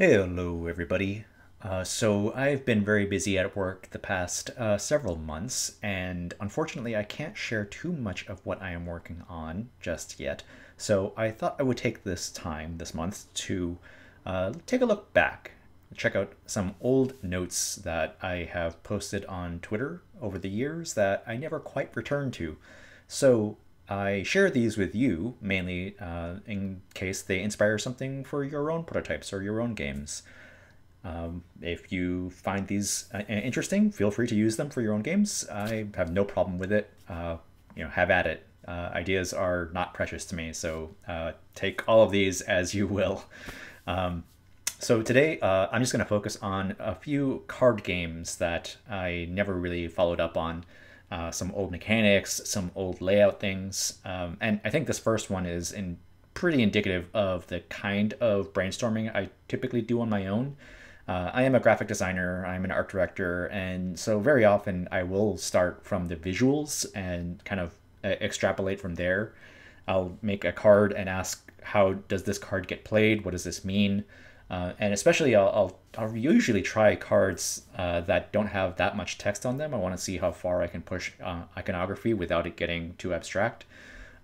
Hello, everybody. Uh, so, I've been very busy at work the past uh, several months, and unfortunately, I can't share too much of what I am working on just yet. So, I thought I would take this time this month to uh, take a look back, check out some old notes that I have posted on Twitter over the years that I never quite returned to. So, I share these with you mainly uh, in case they inspire something for your own prototypes or your own games. Um, if you find these uh, interesting, feel free to use them for your own games. I have no problem with it. Uh, you know, have at it. Uh, ideas are not precious to me, so uh, take all of these as you will. Um, so today, uh, I'm just going to focus on a few card games that I never really followed up on uh, some old mechanics, some old layout things. Um, and I think this first one is in pretty indicative of the kind of brainstorming I typically do on my own. Uh, I am a graphic designer, I'm an art director, and so very often I will start from the visuals and kind of uh, extrapolate from there. I'll make a card and ask, how does this card get played? What does this mean? Uh, and especially, I'll, I'll, I'll, usually try cards uh, that don't have that much text on them. I want to see how far I can push uh, iconography without it getting too abstract.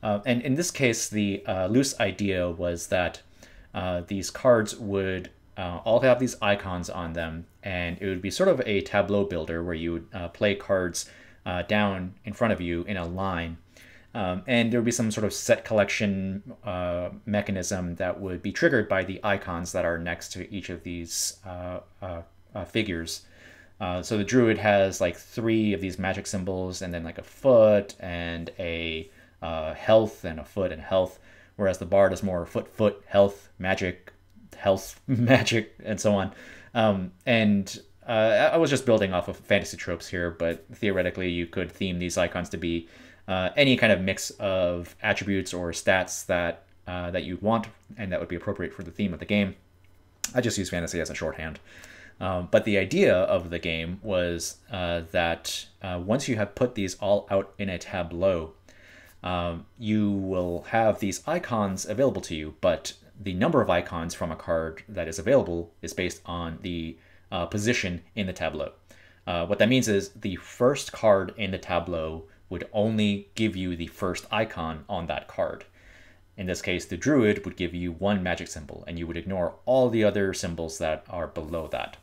Uh, and in this case, the uh, loose idea was that uh, these cards would all have these icons on them, and it would be sort of a tableau builder where you would play cards down in front of you in a line um, and there would be some sort of set collection uh, mechanism that would be triggered by the icons that are next to each of these uh, uh, uh figures. Uh, so the druid has like three of these magic symbols, and then like a foot and a uh, health and a foot and health, whereas the bard is more foot, foot, health, magic, health, magic, and so on. Um, and I was just building off of fantasy tropes here, but theoretically you could theme these icons to be uh, any kind of mix of attributes or stats that uh, that you'd want and that would be appropriate for the theme of the game. I just use fantasy as a shorthand. Um, but the idea of the game was uh, that uh, once you have put these all out in a tableau, um, you will have these icons available to you, but the number of icons from a card that is available is based on the uh, position in the tableau. Uh, what that means is the first card in the tableau would only give you the first icon on that card. In this case, the druid would give you one magic symbol, and you would ignore all the other symbols that are below that.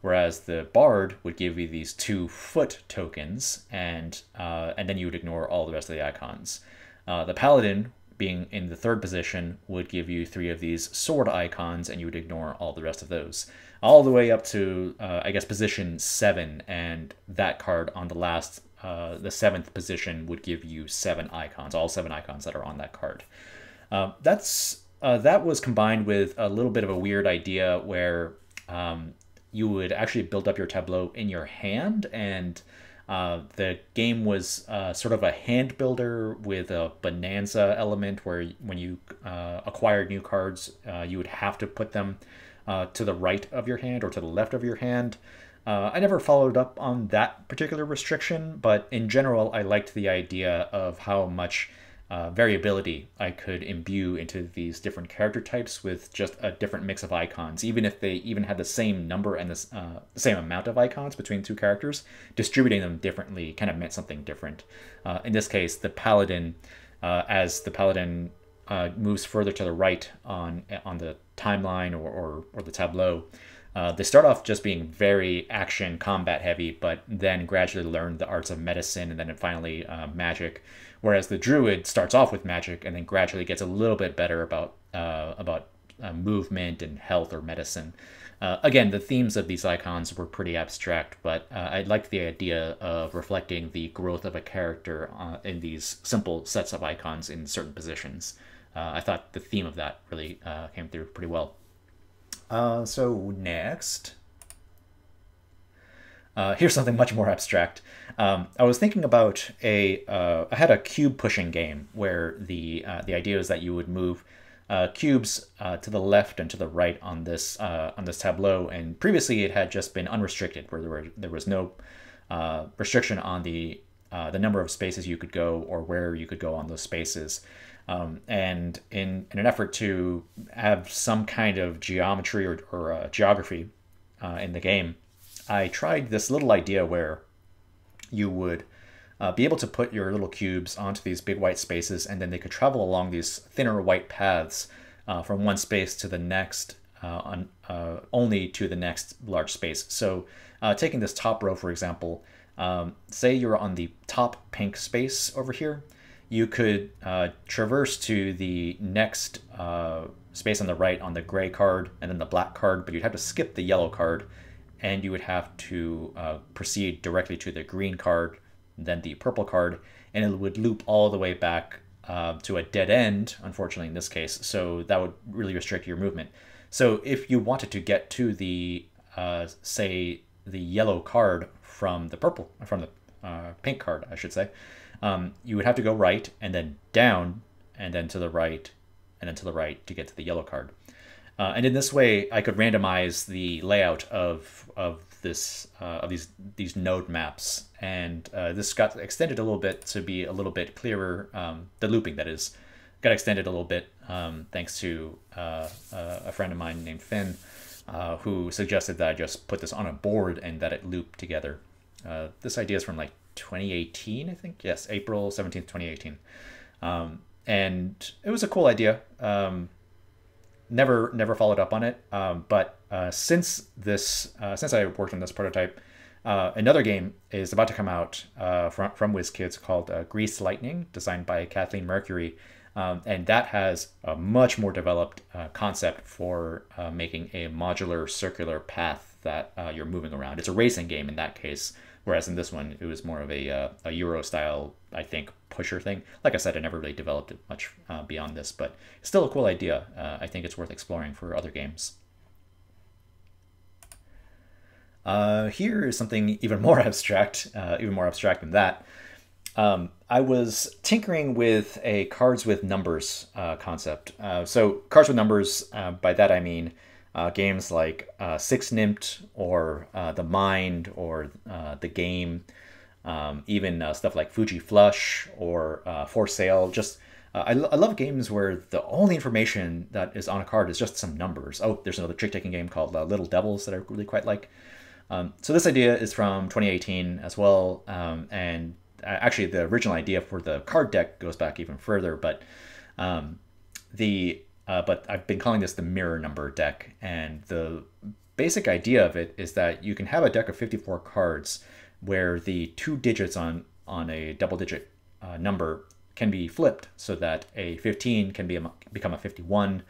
Whereas the bard would give you these two foot tokens, and uh, and then you would ignore all the rest of the icons. Uh, the paladin, being in the third position, would give you three of these sword icons, and you would ignore all the rest of those. All the way up to, uh, I guess, position seven, and that card on the last uh, the seventh position would give you seven icons, all seven icons that are on that card. Uh, that's uh, that was combined with a little bit of a weird idea where um, you would actually build up your tableau in your hand, and uh, the game was uh, sort of a hand builder with a bonanza element where when you acquired new cards, you would have to put them to the right of your hand or to the left of your hand. Uh, I never followed up on that particular restriction, but in general, I liked the idea of how much uh, variability I could imbue into these different character types with just a different mix of icons, even if they even had the same number and the, uh, same amount of icons between two characters. Distributing them differently kind of meant something different. Uh, in this case, the paladin, uh, as the paladin uh, moves further to the right on on the timeline or, or, or the tableau, uh, they start off just being very action combat heavy, but then gradually learn the arts of medicine and then finally uh, magic. Whereas the druid starts off with magic and then gradually gets a little bit better about uh, about uh, movement and health or medicine. Uh, again, the themes of these icons were pretty abstract, but uh, I liked the idea of reflecting the growth of a character in these simple sets of icons in certain positions. I thought the theme of that really came through pretty well. Uh, so next, uh, here's something much more abstract. Um, I was thinking about a. Uh, I had a cube pushing game where the uh, the idea is that you would move uh, cubes uh, to the left and to the right on this on this tableau, and previously it had just been unrestricted, where there were there was no restriction on the the number of spaces you could go or where you could go on those spaces. Um, and in, in an effort to have some kind of geometry or, or uh, geography uh, in the game, I tried this little idea where you would uh, be able to put your little cubes onto these big white spaces, and then they could travel along these thinner white paths uh, from one space to the next, uh, on, uh, only to the next large space. So, taking this top row, for example, um, say you're on the top pink space over here, you could uh, traverse to the next space on the right on the gray card and then the black card, but you'd have to skip the yellow card and you would have to uh, proceed directly to the green card, then the purple card, and it would loop all the way back uh, to a dead end, unfortunately, in this case. So that would really restrict your movement. So if you wanted to get to the, uh, say, the yellow card from the purple, from the uh, pink card, I should say, um, you would have to go right and then down and then to the right and then to the right to get to the yellow card. Uh, and in this way, I could randomize the layout of of this uh, of these these node maps, and uh, this got extended a little bit to be a little bit clearer. Um, the looping that is got extended a little bit um, thanks to uh, uh, a friend of mine named Finn, uh, who suggested that I just put this on a board and that it loop together. this idea is from like 2018, I think. Yes, April 17th, 2018. Um, and it was a cool idea. Um, never never followed up on it. Um, but uh, since this uh, since I worked on this prototype, uh, another game is about to come out uh, from from WizKids called uh, Grease Lightning, designed by Kathleen Mercury. Um, and that has a much more developed uh, concept for making a modular circular path that you're moving around. It's a racing game in that case, whereas in this one it was more of a, a Euro style, I think, pusher thing. Like I said, I never really developed it much uh, beyond this, but still a cool idea. Uh, I think it's worth exploring for other games. Uh, here is something even more abstract, uh, even more abstract than that. Um, I was tinkering with a cards with numbers uh, concept. Uh, so cards with numbers, by that I mean games like Six Nimmt or The Mind or The Game um, even uh, stuff like Fuji Flush or uh, For Sale. Just uh, I, I love games where the only information that is on a card is just some numbers. Oh, there's another trick taking game called uh, Little Devils that I really quite like. Um, so this idea is from 2018 as well, um, and uh, actually the original idea for the card deck goes back even further. But um, the uh, but I've been calling this the mirror number deck, and the basic idea of it is that you can have a deck of 54 cards where the two digits on on a double digit uh, number can be flipped so that a 15 can be a, become a 51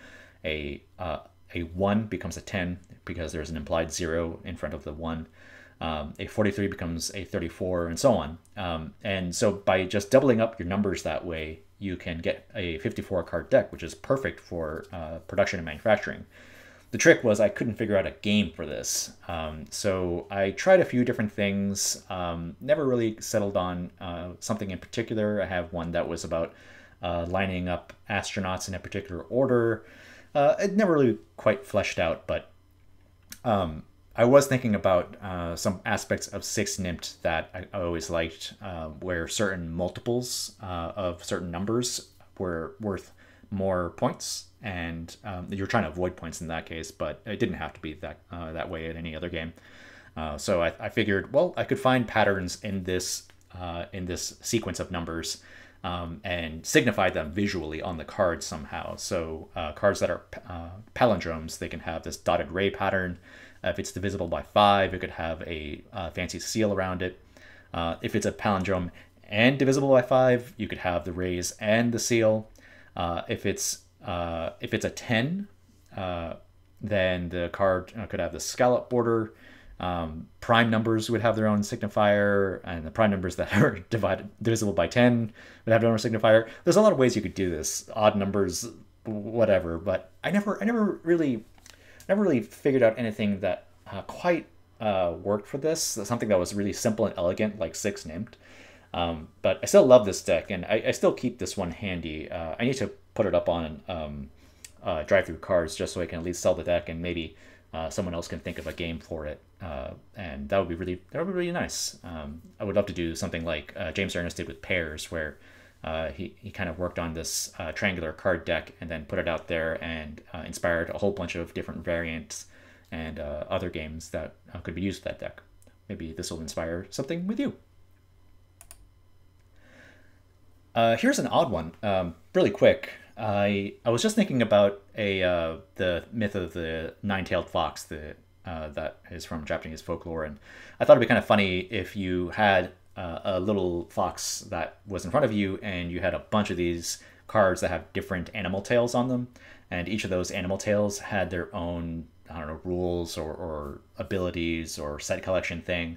a uh, a 1 becomes a 10 because there's an implied 0 in front of the 1 um, a 43 becomes a 34 and so on um, and so by just doubling up your numbers that way you can get a 54 card deck which is perfect for uh, production and manufacturing the trick was I couldn't figure out a game for this. Um, so I tried a few different things, um, never really settled on uh, something in particular. I have one that was about uh, lining up astronauts in a particular order. Uh, it never really quite fleshed out, but um, I was thinking about uh, some aspects of Six Nimmt that I, always liked, uh, where certain multiples uh, of certain numbers were worth more points and um, you're trying to avoid points in that case, but it didn't have to be that uh, that way in any other game. Uh, so I, I, figured, well, I could find patterns in this uh, in this sequence of numbers um, and signify them visually on the cards somehow. So cards that are palindromes, they can have this dotted ray pattern. If it's divisible by five, it could have a uh, fancy seal around it. if it's a palindrome and divisible by five, you could have the rays and the seal. if it's uh, if it's a 10, uh, then the card uh, could have the scallop border. Um, prime numbers would have their own signifier, and the prime numbers that are divided divisible by 10 would have their own signifier. There's a lot of ways you could do this. Odd numbers, whatever. But I never, I never really, never really figured out anything that uh, quite uh, worked for this. Something that was really simple and elegant, like Six Nimmt. Um, but I still love this deck, and I, I still keep this one handy. Uh, I need to put it up on um, uh, DriveThruCards just so I can at least sell the deck and maybe uh, someone else can think of a game for it. Uh, and that would be really that would be really nice. Um, I would love to do something like uh, James Ernest did with Pairs, where uh, he, he kind of worked on this uh, triangular card deck and then put it out there and uh, inspired a whole bunch of different variants and uh, other games that uh, could be used with that deck. Maybe this will inspire something with you. Uh, here's an odd one, um, really quick. I I was just thinking about a the myth of the nine-tailed fox, the that is from Japanese folklore, and I thought it'd be kind of funny if you had uh, a little fox that was in front of you, and you had a bunch of these cards that have different animal tails on them, and each of those animal tails had their own I don't know rules or, or abilities or set collection thing.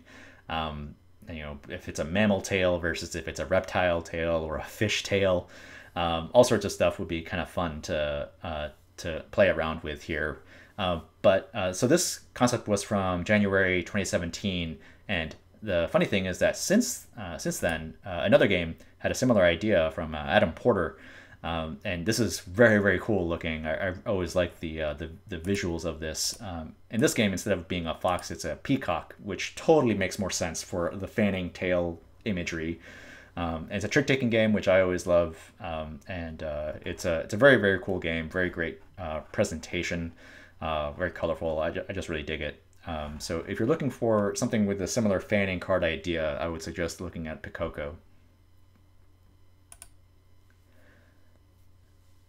Um, you know, if it's a mammal tail versus if it's a reptile tail or a fish tail, um, all sorts of stuff would be kind of fun to uh, to play around with here. Uh, but uh, so this concept was from January 2017, and the funny thing is that since uh, since then, uh, another game had a similar idea from uh, Adam Porter, um, and this is very very cool looking. I, I always like the, uh, the the visuals of this. Um, in this game, instead of being a fox, it's a peacock, which totally makes more sense for the fanning tail imagery. Um, it's a trick taking game, which I always love, um, and uh, it's a it's a very very cool game. Very great presentation, very colorful. I just really dig it. Um, so if you're looking for something with a similar fanning card idea, I would suggest looking at Pikoko.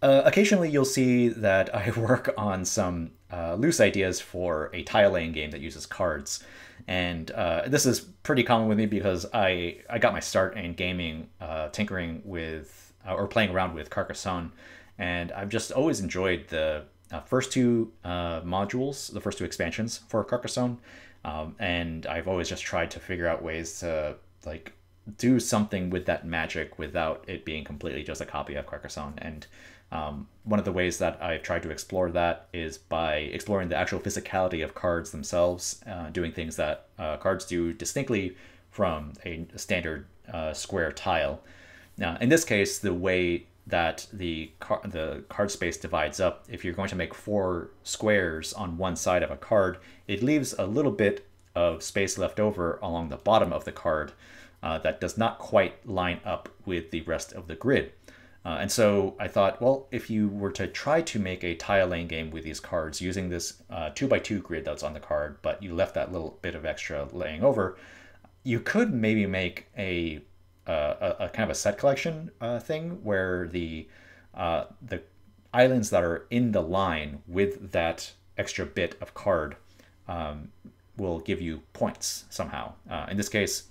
Uh, occasionally you'll see that I work on some uh, loose ideas for a tile laying game that uses cards. And uh, this is pretty common with me because I, I got my start in gaming, uh, tinkering with, uh, or playing around with Carcassonne. And I've just always enjoyed the uh, first two uh, modules, the first two expansions for Carcassonne, um, and I've always just tried to figure out ways to like do something with that magic without it being completely just a copy of Carcassonne. And um, one of the ways that I've tried to explore that is by exploring the actual physicality of cards themselves, uh, doing things that uh, cards do distinctly from a standard uh, square tile. Now, in this case, the way that the car- the card space divides up. If you're going to make four squares on one side of a card, it leaves a little bit of space left over along the bottom of the card uh, that does not quite line up with the rest of the grid. Uh, and so I thought, well, if you were to try to make a tile laying game with these cards using this uh, two by two grid that's on the card, but you left that little bit of extra laying over, you could maybe make a a, a, kind of a set collection uh, thing where the uh, the islands that are in the line with that extra bit of card um, will give you points somehow. Uh, in this case,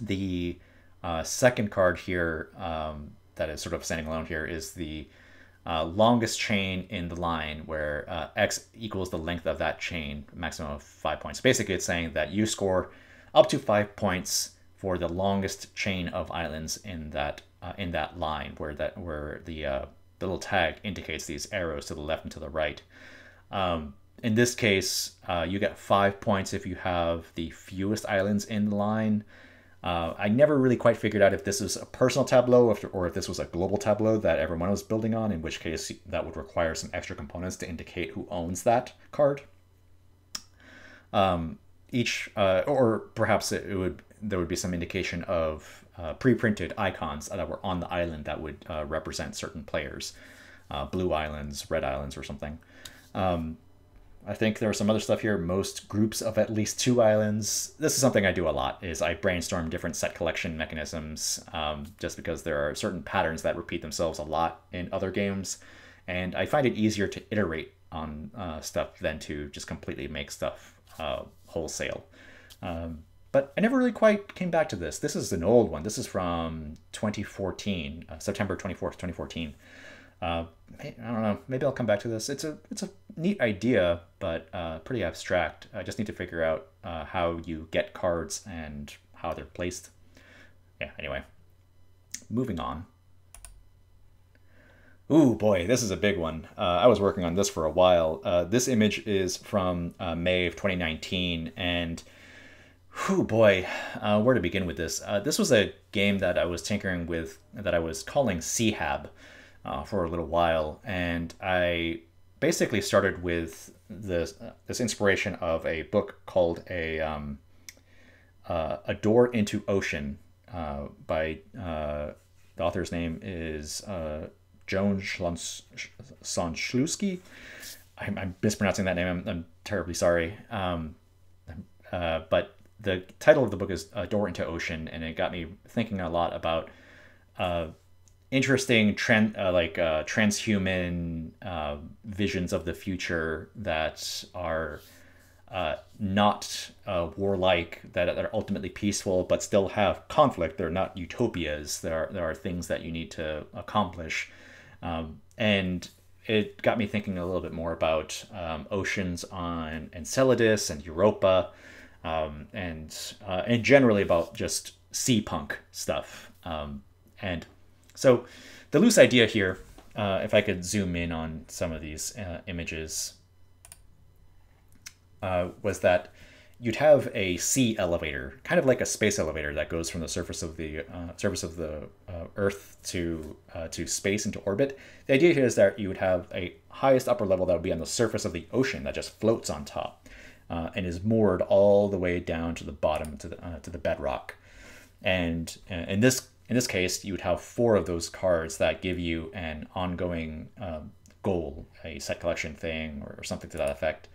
the uh, second card here um, that is sort of standing alone here is the uh, longest chain in the line where uh, x equals the length of that chain, maximum of five points. Basically, it's saying that you score up to five points for the longest chain of islands in that uh, in that line where that where the uh, little tag indicates these arrows to the left and to the right. Um, in this case, uh, you get five points if you have the fewest islands in the line. Uh, I never really quite figured out if this is a personal tableau if, or if this was a global tableau that everyone was building on, in which case that would require some extra components to indicate who owns that card. Um, each, uh, or perhaps it, it would there would be some indication of uh, pre-printed icons that were on the island that would uh, represent certain players, uh, blue islands, red islands, or something. Um, I think there was some other stuff here. Most groups of at least two islands. This is something I do a lot. Is I brainstorm different set collection mechanisms, um, just because there are certain patterns that repeat themselves a lot in other games, and I find it easier to iterate on uh, stuff than to just completely make stuff uh, wholesale. Um, but I never really quite came back to this. This is an old one. This is from 2014, uh, September 24th, 2014. Uh, I don't know. Maybe I'll come back to this. It's a it's a neat idea, but uh, pretty abstract. I just need to figure out uh, how you get cards and how they're placed. Yeah. Anyway, moving on. Ooh boy, this is a big one. Uh, I was working on this for a while. Uh, this image is from uh, May of 2019, and Whew, boy, uh, where to begin with this? Uh, this was a game that I was tinkering with that I was calling Seahab uh, for a little while, and I basically started with this this inspiration of a book called a um, uh, a door into ocean uh, by uh, the author's name is Joan Sonschlusky. I'm, I'm, mispronouncing that name. I'm, I'm terribly sorry. Um, uh, but the title of the book is A Door into Ocean, and it got me thinking a lot about uh, interesting uh, like uh, transhuman uh, visions of the future that are uh, not uh, warlike, that are ultimately peaceful, but still have conflict. They're not utopias. There are there are things that you need to accomplish, um, and it got me thinking a little bit more about um, oceans on Enceladus and Europa, um, and uh, and generally about just sea punk stuff. Um, and so the loose idea here, uh, if I could zoom in on some of these uh, images, uh, was that you'd have a sea elevator, kind of like a space elevator that goes from the surface of the uh, surface of the uh, Earth to to space into orbit. The idea here is that you would have a highest upper level that would be on the surface of the ocean that just floats on top uh, and is moored all the way down to the bottom to the uh, to the bedrock. And in this in this case, you would have four of those cards that give you an ongoing um, goal, a set collection thing, or something to that effect.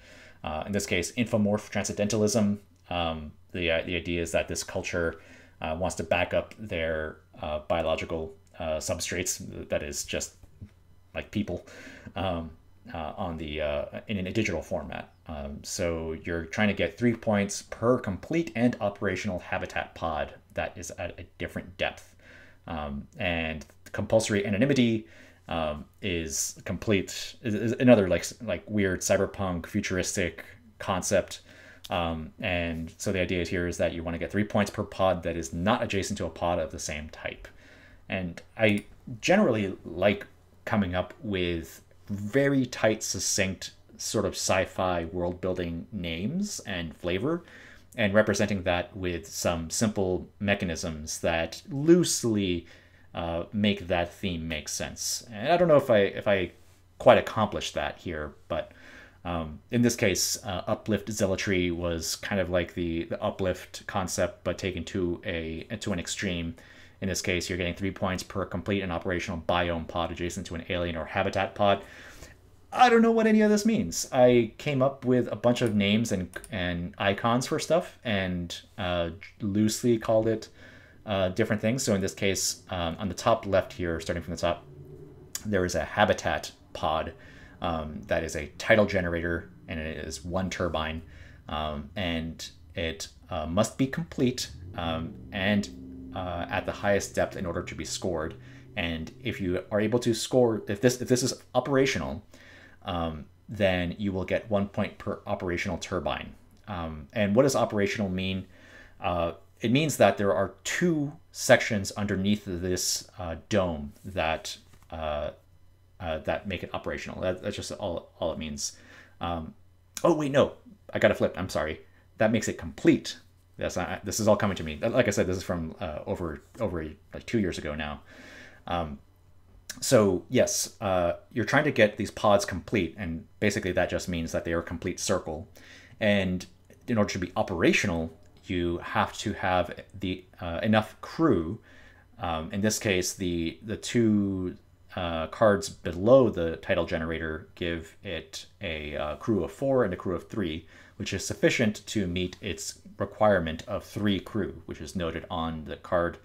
Uh, in this case, infomorph transcendentalism. Um, the, uh, the idea is that this culture uh, wants to back up their uh, biological uh, substrates, that is just like people, um, uh, on the in a digital format. Um, so you're trying to get three points per complete and operational habitat pod that is at a different depth. Um, and compulsory anonymity um, is complete is, is, another like like weird cyberpunk futuristic concept. Um, and so the idea here is that you want to get three points per pod that is not adjacent to a pod of the same type. And I generally like coming up with very tight, succinct, sort of sci fi world building names and flavor and representing that with some simple mechanisms that loosely uh, make that theme make sense. And I don't know if I if I quite accomplished that here, but um, in this case, uh, uplift zealotry was kind of like the the uplift concept, but taken to a to an extreme. In this case, you're getting three points per complete and operational biome pod adjacent to an alien or habitat pod. I don't know what any of this means. I came up with a bunch of names and and icons for stuff, and uh, loosely called it uh, different things. So in this case, um, on the top left here, starting from the top, there is a habitat pod um, that is a tidal generator, and it is one turbine, um, and it uh, must be complete um, and uh, at the highest depth in order to be scored. And if you are able to score, if this if this is operational, um, then you will get one point per operational turbine. Um, and what does operational mean? Uh, it means that there are two sections underneath this uh, dome that uh, uh that make it operational. That, that's just all, all it means. Um, oh wait, no, I got to flip. I'm sorry. That makes it complete. Yes, I, this is all coming to me. Like I said, this is from uh, over over like two years ago now. Um, so yes, uh, you're trying to get these pods complete, and basically that just means that they are a complete circle. And in order to be operational, you have to have the uh, enough crew. Um, in this case, the the two uh, cards below the tidal generator give it a uh, crew of four and a crew of three, which is sufficient to meet its requirement of three crew, which is noted on the card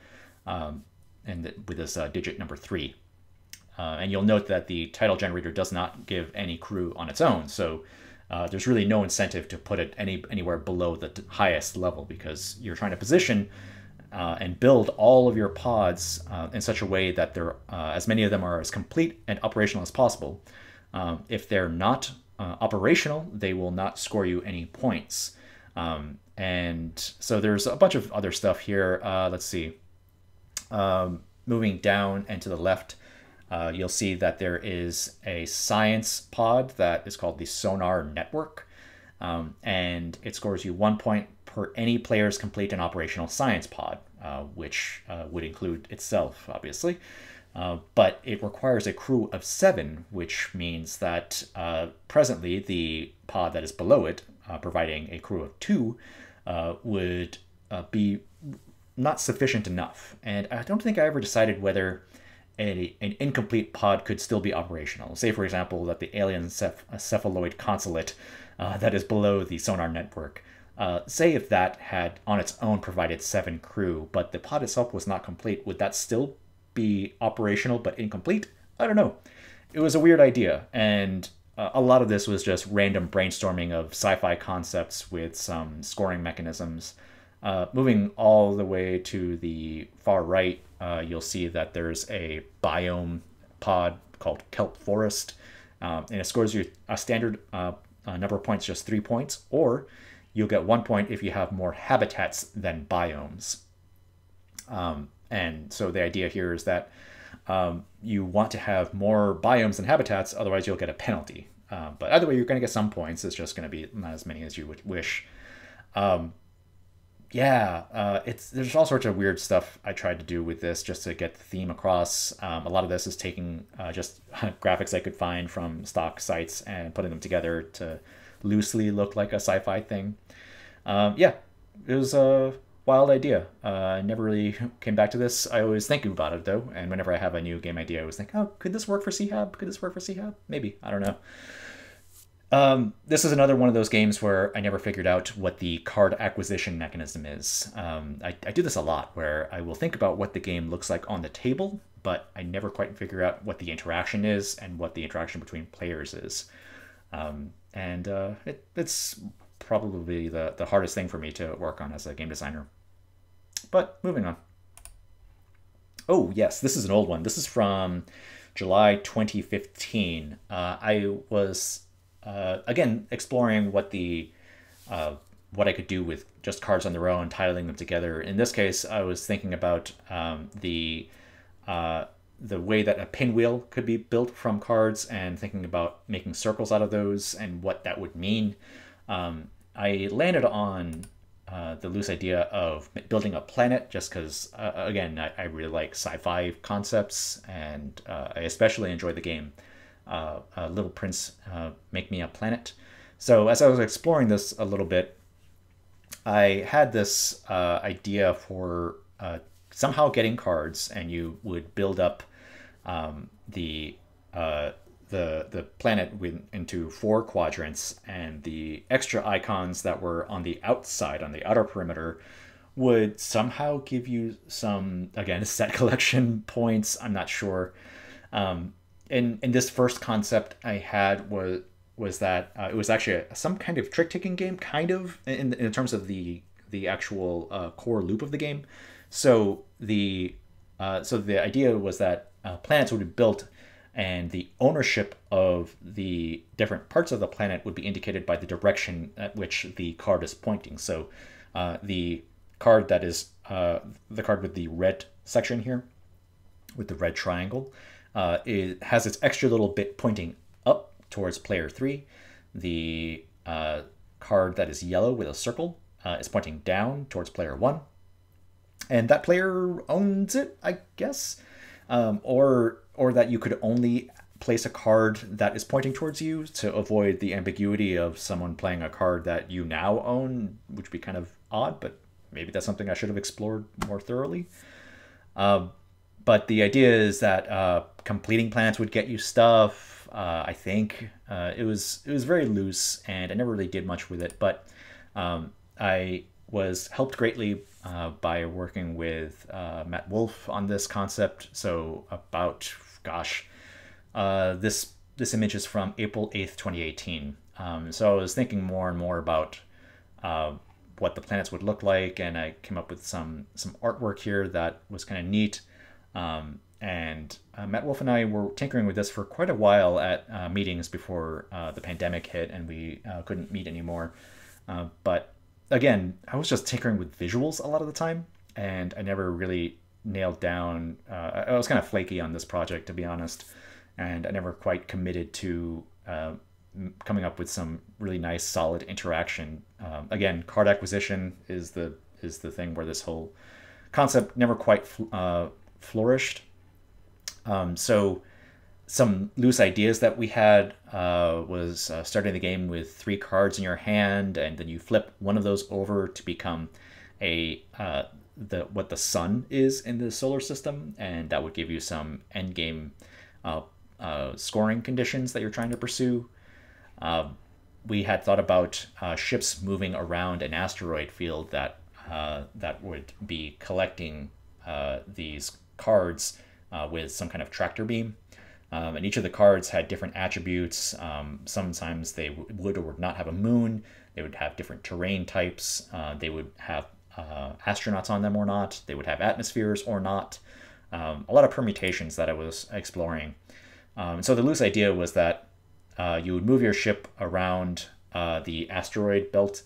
um, and the, with this uh, digit number three. Uh, and you'll note that the tidal generator does not give any crew on its own. So uh, there's really no incentive to put it any anywhere below the highest level because you're trying to position uh, and build all of your pods uh, in such a way that there, uh, as many of them are as complete and operational as possible. Um, if they're not uh, operational, they will not score you any points. Um, and so there's a bunch of other stuff here. let's see. Um, moving down and to the left, uh, you'll see that there is a science pod that is called the Sonar Network, um, and it scores you one point per any player's complete an operational science pod, uh, which uh, would include itself, obviously. Uh, but it requires a crew of seven, which means that uh, presently the pod that is below it, uh, providing a crew of two, would be not sufficient enough. And I don't think I ever decided whether a, an incomplete pod could still be operational. Say, for example, that the alien ceph- cephaloid consulate uh, that is below the sonar network. Uh, say if that had on its own provided seven crew, but the pod itself was not complete, would that still be operational but incomplete? I don't know. It was a weird idea, and uh, a lot of this was just random brainstorming of sci fi concepts with some scoring mechanisms. Uh, moving all the way to the far right, uh, you'll see that there's a biome pod called Kelp Forest, um, and it scores you a standard uh, number of points, just three points, or you'll get one point if you have more habitats than biomes. Um, and so the idea here is that um, you want to have more biomes and habitats, otherwise you'll get a penalty. Uh, but either way, you're going to get some points. It's just going to be not as many as you would wish. Um, yeah, uh, it's there's all sorts of weird stuff I tried to do with this just to get the theme across. Um, a lot of this is taking uh, just graphics I could find from stock sites and putting them together to loosely look like a sci-fi thing. Um, yeah, it was a wild idea. Uh, I never really came back to this. I always think about it though, and whenever I have a new game idea, I always think, oh, could this work for C-Hab? Could this work for C-Hab? Maybe I don't know. Um, this is another one of those games where I never figured out what the card acquisition mechanism is. Um, I, I do this a lot where I will think about what the game looks like on the table, but I never quite figure out what the interaction is and what the interaction between players is. Um, and uh, it, it's probably the, the hardest thing for me to work on as a game designer. But moving on. Oh, yes, this is an old one. This is from July 2015. Uh, I was uh, again exploring what the uh, what I could do with just cards on their own, tiling them together. In this case, I was thinking about um, the uh, the way that a pinwheel could be built from cards, and thinking about making circles out of those and what that would mean. Um, I landed on uh, the loose idea of building a planet just because, uh, again, I, I, really like sci fi concepts and uh, I especially enjoy the game uh, uh, Little Prince uh, Make Me a Planet. So as I was exploring this a little bit, I had this idea for somehow getting cards, and you would build up um, the the the planet with, into four quadrants, and the extra icons that were on the outside, on the outer perimeter, would somehow give you some again set collection points. I'm not sure. Um, and and this first concept I had was was that uh, it was actually a, some kind of trick taking game, kind of in, in terms of the the actual uh, core loop of the game. So the uh, so the idea was that uh, planets would be built, and the ownership of the different parts of the planet would be indicated by the direction at which the card is pointing. So uh, the card that is uh, the card with the red section here, with the red triangle, uh, it has its extra little bit pointing up towards player three. The uh, card that is yellow with a circle uh, is pointing down towards player one. And that player owns it, I guess. Um, or or that you could only place a card that is pointing towards you to avoid the ambiguity of someone playing a card that you now own, which would be kind of odd, but maybe that's something I should have explored more thoroughly. Um, but the idea is that uh, completing planets would get you stuff. Uh, I think uh, it was it was very loose, and I never really did much with it. But um, I was helped greatly uh, by working with uh, Matt Wolf on this concept. So about gosh, uh, this this image is from April eighth, twenty eighteen. Um, so I was thinking more and more about what the planets would look like, and I came up with some some artwork here that was kind of neat. Um, and uh, Matt Wolf and I were tinkering with this for quite a while at uh, meetings before uh, the pandemic hit and we uh, couldn't meet anymore. Uh, but again, I was just tinkering with visuals a lot of the time, and I never really nailed down. Uh, I was kind of flaky on this project, to be honest, and I never quite committed to coming up with some really nice, solid interaction. Um, again, card acquisition is the is the thing where this whole concept never quite flourished. Um, so some loose ideas that we had uh, was uh, starting the game with three cards in your hand, and then you flip one of those over to become a uh, the what the sun is in the solar system, and that would give you some end game uh, uh, scoring conditions that you're trying to pursue. Uh, we had thought about uh, ships moving around an asteroid field that that would be collecting these cards with some kind of tractor beam. Um, and each of the cards had different attributes. Um, sometimes they would or would not have a moon. They would have different terrain types. they would have astronauts on them or not. They would have atmospheres or not. Um, a lot of permutations that I was exploring. Um, so the loose idea was that uh, you would move your ship around uh, the asteroid belt,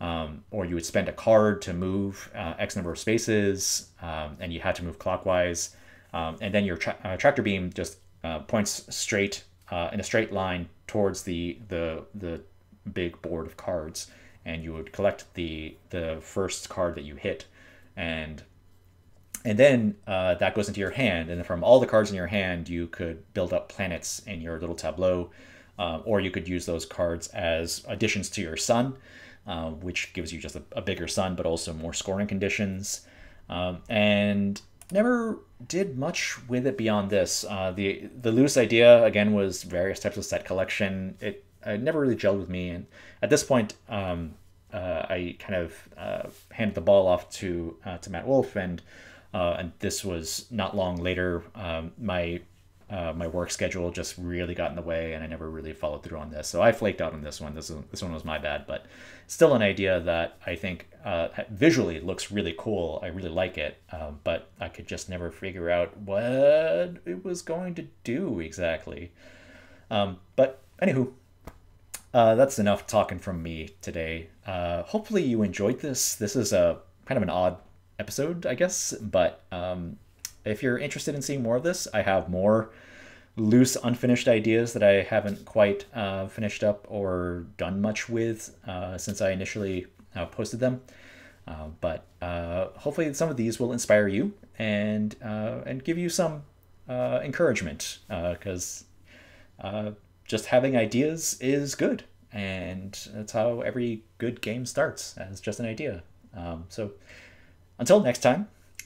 um, or you would spend a card to move uh, X number of spaces, um, and you had to move clockwise. Um, and then your tra- uh, tractor beam just uh, points straight uh, in a straight line towards the, the, the big board of cards, and you would collect the, the first card that you hit. And and then uh, that goes into your hand and from all the cards in your hand you could build up planets in your little tableau uh, or you could use those cards as additions to your sun uh, which gives you just a, a, bigger sun but also more scoring conditions um, and never did much with it beyond this. Uh, the the loose idea again was various types of set collection. It, it never really gelled with me. And at this point um, uh, I kind of uh, handed the ball off to to Matt Wolf. And uh, and this was not long later. Um, my uh, my work schedule just really got in the way, and I never really followed through on this. So I flaked out on this one. This one, this one was my bad, but still an idea that I think uh, visually looks really cool. I really like it, um, but I could just never figure out what it was going to do exactly. Um, but anywho, uh, that's enough talking from me today. Uh, hopefully you enjoyed this. This is a kind of an odd episode, I guess. But um, if you're interested in seeing more of this, I have more loose, unfinished ideas that I haven't quite uh, finished up or done much with uh, since I initially uh, posted them. Uh, but uh, hopefully, some of these will inspire you and uh, and give you some encouragement because just having ideas is good, and that's how every good game starts as just an idea. Um, so until next time,